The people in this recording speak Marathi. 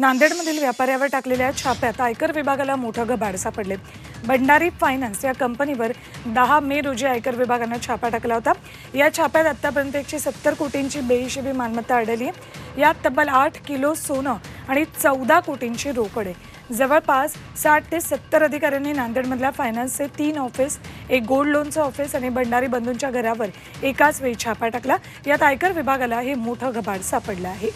नांदेडमधील व्यापाऱ्यावर टाकलेल्या छाप्यात आयकर विभागाला मोठं गबाड सापडले भंडारी फायनान्स या कंपनीवर दहा मे रोजी आयकर विभागानं छापा टाकला होता. या छाप्यात आतापर्यंत एकशे सत्तर कोटींची बेहिशेबी मालमत्ता आढळली. आहे यात तब्बल आठ किलो सोनं आणि चौदा कोटींची रोकड. आहे जवळपास साठ ते सत्तर अधिकाऱ्यांनी नांदेडमधल्या फायनान्सचे तीन ऑफिस एक गोल्ड लोनचं ऑफिस आणि भंडारी बंधूंच्या घरावर एकाच वेळी छापा टाकला. यात आयकर विभागाला हे मोठं गबाड सापडलं आहे.